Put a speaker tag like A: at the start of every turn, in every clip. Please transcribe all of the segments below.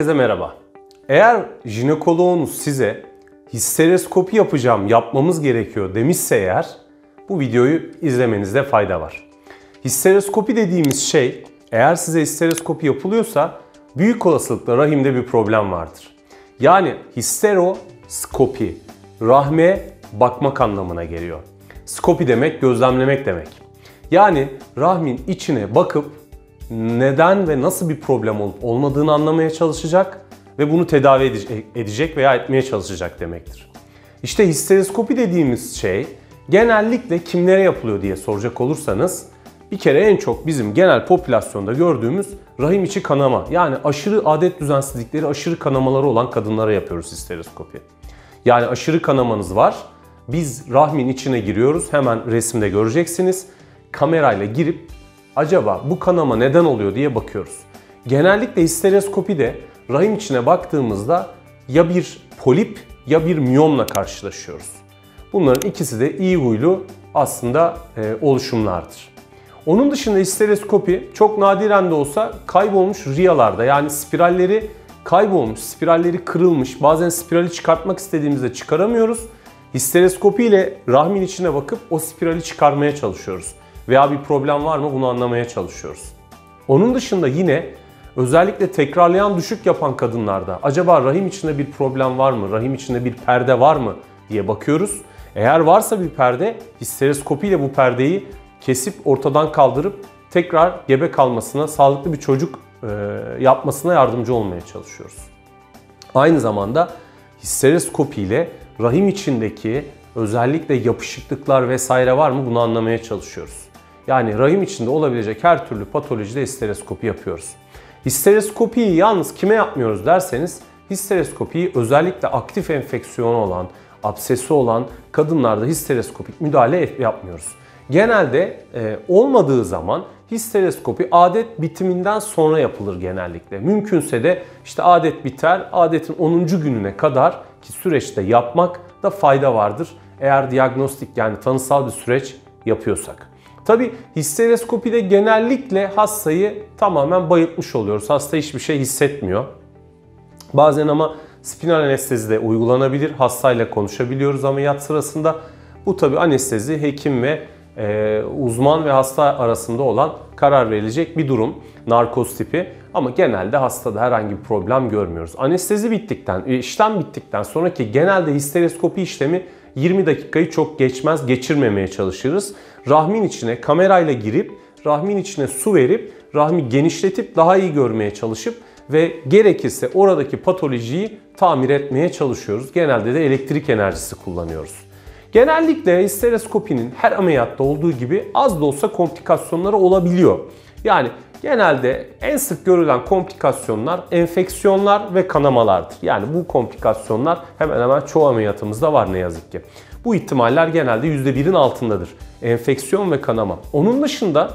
A: Herkese merhaba. Eğer jinekoloğunuz size histeroskopi yapacağım, yapmamız gerekiyor demişse eğer bu videoyu izlemenizde fayda var. Histeroskopi dediğimiz şey eğer size histeroskopi yapılıyorsa büyük olasılıkla rahimde bir problem vardır. Yani histeroskopi rahme bakmak anlamına geliyor. Skopi demek gözlemlemek demek. Yani rahmin içine bakıp neden ve nasıl bir problem olup olmadığını anlamaya çalışacak ve bunu tedavi edecek veya etmeye çalışacak demektir. İşte histeroskopi dediğimiz şey genellikle kimlere yapılıyor diye soracak olursanız bir kere en çok bizim genel popülasyonda gördüğümüz rahim içi kanama yani aşırı adet düzensizlikleri, aşırı kanamaları olan kadınlara yapıyoruz histeroskopi. Yani aşırı kanamanız var. Biz rahmin içine giriyoruz. Hemen resimde göreceksiniz. Kamerayla girip acaba bu kanama neden oluyor diye bakıyoruz. Genellikle histeroskopide rahim içine baktığımızda ya bir polip ya bir miyomla karşılaşıyoruz. Bunların ikisi de iyi huylu aslında e, oluşumlardır. Onun dışında histeroskopi çok nadiren de olsa kaybolmuş riyalarda yani spiralleri kaybolmuş, spiralleri kırılmış. Bazen spirali çıkartmak istediğimizde çıkaramıyoruz. Histeroskopi ile rahmin içine bakıp o spirali çıkarmaya çalışıyoruz. Veya bir problem var mı bunu anlamaya çalışıyoruz. Onun dışında yine özellikle tekrarlayan düşük yapan kadınlarda acaba rahim içinde bir problem var mı? Rahim içinde bir perde var mı diye bakıyoruz. Eğer varsa bir perde histeroskopi ile bu perdeyi kesip ortadan kaldırıp tekrar gebe kalmasına, sağlıklı bir çocuk yapmasına yardımcı olmaya çalışıyoruz. Aynı zamanda histeroskopi ile rahim içindeki özellikle yapışıklıklar vesaire var mı bunu anlamaya çalışıyoruz. Yani rahim içinde olabilecek her türlü patolojide histeroskopi yapıyoruz. Histeroskopiyi yalnız kime yapmıyoruz derseniz histeroskopiyi özellikle aktif enfeksiyon olan, absesi olan kadınlarda histeroskopik müdahale yapmıyoruz. Genelde e, olmadığı zaman histeroskopi adet bitiminden sonra yapılır genellikle. Mümkünse de işte adet biter, adetin 10. gününe kadar ki süreçte yapmak da fayda vardır. Eğer diagnostik yani tanısal bir süreç yapıyorsak. Tabi histeroskopide genellikle hastayı tamamen bayıltmış oluyoruz. Hasta hiçbir şey hissetmiyor. Bazen ama spinal anestezi de uygulanabilir. Hastayla konuşabiliyoruz ameliyat sırasında. Bu tabi anestezi hekim ve e, uzman ve hasta arasında olan karar verilecek bir durum. Narkoz tipi. Ama genelde hastada herhangi bir problem görmüyoruz. Anestezi bittikten, e, işlem bittikten sonraki genelde histeroskopi işlemi 20 dakikayı çok geçmez, geçirmemeye çalışırız. Rahmin içine kamerayla girip, rahmin içine su verip, rahmi genişletip daha iyi görmeye çalışıp ve gerekirse oradaki patolojiyi tamir etmeye çalışıyoruz. Genelde de elektrik enerjisi kullanıyoruz. Genellikle histeroskopinin her ameliyatta olduğu gibi az da olsa komplikasyonları olabiliyor. Yani genelde en sık görülen komplikasyonlar enfeksiyonlar ve kanamalardır. Yani bu komplikasyonlar hemen hemen çoğu ameliyatımızda var ne yazık ki. Bu ihtimaller genelde %1'in altındadır. Enfeksiyon ve kanama. Onun dışında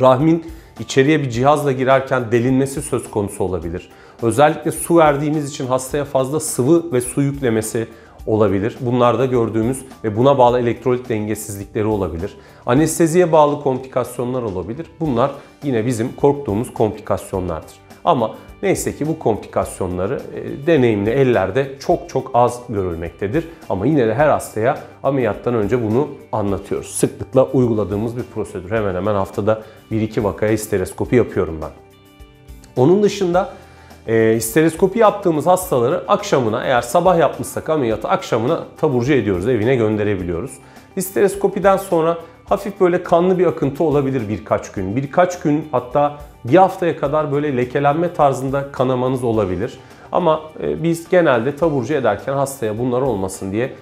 A: rahmin içeriye bir cihazla girerken delinmesi söz konusu olabilir. Özellikle su verdiğimiz için hastaya fazla sıvı ve su yüklemesi olabilir. Bunlar da gördüğümüz ve buna bağlı elektrolit dengesizlikleri olabilir. Anesteziye bağlı komplikasyonlar olabilir. Bunlar yine bizim korktuğumuz komplikasyonlardır. Ama neyse ki bu komplikasyonları e, deneyimli ellerde çok çok az görülmektedir. Ama yine de her hastaya ameliyattan önce bunu anlatıyoruz. Sıklıkla uyguladığımız bir prosedür. Hemen hemen haftada 1-2 vakaya histeroskopi yapıyorum ben. Onun dışında e, histeroskopi yaptığımız hastaları akşamına eğer sabah yapmışsak ameliyatı akşamına taburcu ediyoruz, evine gönderebiliyoruz. Histeroskopiden sonra hafif böyle kanlı bir akıntı olabilir birkaç gün. Birkaç gün hatta bir haftaya kadar böyle lekelenme tarzında kanamanız olabilir. Ama e, biz genelde taburcu ederken hastaya bunlar olmasın diye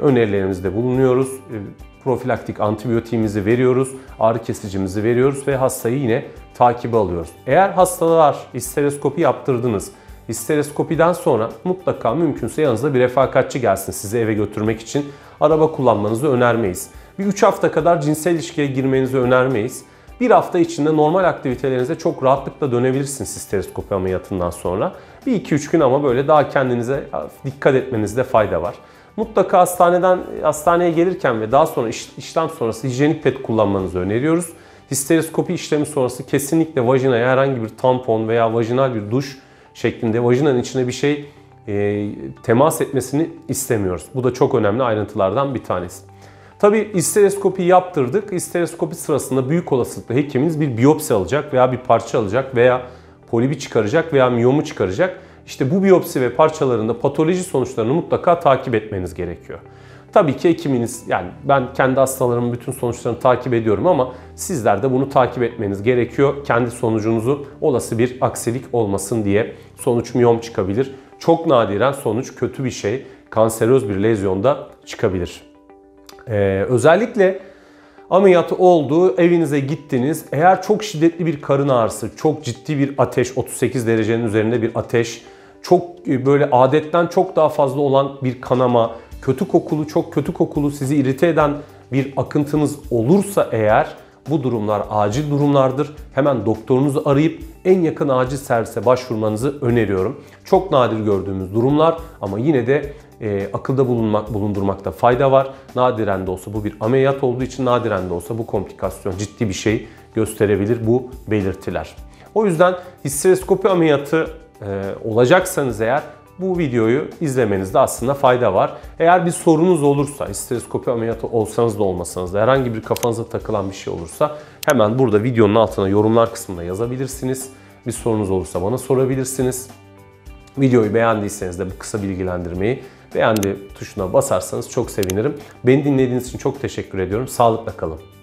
A: önerilerimizde bulunuyoruz. E, profilaktik antibiyotiğimizi veriyoruz, ağrı kesicimizi veriyoruz ve hastayı yine takibe alıyoruz. Eğer hastalar histeroskopi yaptırdınız, histeroskopiden sonra mutlaka mümkünse yanınızda bir refakatçi gelsin sizi eve götürmek için. Araba kullanmanızı önermeyiz. Bir 3 hafta kadar cinsel ilişkiye girmenizi önermeyiz. Bir hafta içinde normal aktivitelerinize çok rahatlıkla dönebilirsiniz histeroskopi ameliyatından sonra. Bir 2-3 gün ama böyle daha kendinize dikkat etmenizde fayda var. Mutlaka hastaneden hastaneye gelirken ve daha sonra iş, işlem sonrası hijyenik pet kullanmanızı öneriyoruz. Histeroskopi işlemi sonrası kesinlikle vajinaya herhangi bir tampon veya vajinal bir duş şeklinde vajinanın içine bir şey e, temas etmesini istemiyoruz. Bu da çok önemli ayrıntılardan bir tanesi. Tabi isteroskopi yaptırdık. İsteroskopi sırasında büyük olasılıkla hekiminiz bir biyopsi alacak veya bir parça alacak veya polibi çıkaracak veya miyomu çıkaracak. İşte bu biyopsi ve parçalarında patoloji sonuçlarını mutlaka takip etmeniz gerekiyor. Tabii ki hekiminiz yani ben kendi hastalarımın bütün sonuçlarını takip ediyorum ama sizler de bunu takip etmeniz gerekiyor. Kendi sonucunuzu olası bir aksilik olmasın diye sonuç miyom çıkabilir. Çok nadiren sonuç kötü bir şey, kanseröz bir lezyonda çıkabilir. Ee, özellikle ameliyatı oldu, evinize gittiniz. Eğer çok şiddetli bir karın ağrısı, çok ciddi bir ateş, 38 derecenin üzerinde bir ateş, çok e, böyle adetten çok daha fazla olan bir kanama, kötü kokulu, çok kötü kokulu sizi irite eden bir akıntınız olursa eğer bu durumlar acil durumlardır. Hemen doktorunuzu arayıp en yakın acil servise başvurmanızı öneriyorum. Çok nadir gördüğümüz durumlar ama yine de e, akılda bulunmak, bulundurmakta fayda var. Nadiren de olsa bu bir ameliyat olduğu için nadiren de olsa bu komplikasyon ciddi bir şey gösterebilir bu belirtiler. O yüzden histeroskopi ameliyatı olacaksanız eğer bu videoyu izlemenizde aslında fayda var. Eğer bir sorunuz olursa, histeroskopi ameliyatı olsanız da olmasanız da herhangi bir kafanıza takılan bir şey olursa hemen burada videonun altına yorumlar kısmında yazabilirsiniz. Bir sorunuz olursa bana sorabilirsiniz. Videoyu beğendiyseniz de bu kısa bilgilendirmeyi beğendi tuşuna basarsanız çok sevinirim. Beni dinlediğiniz için çok teşekkür ediyorum. Sağlıkla kalın.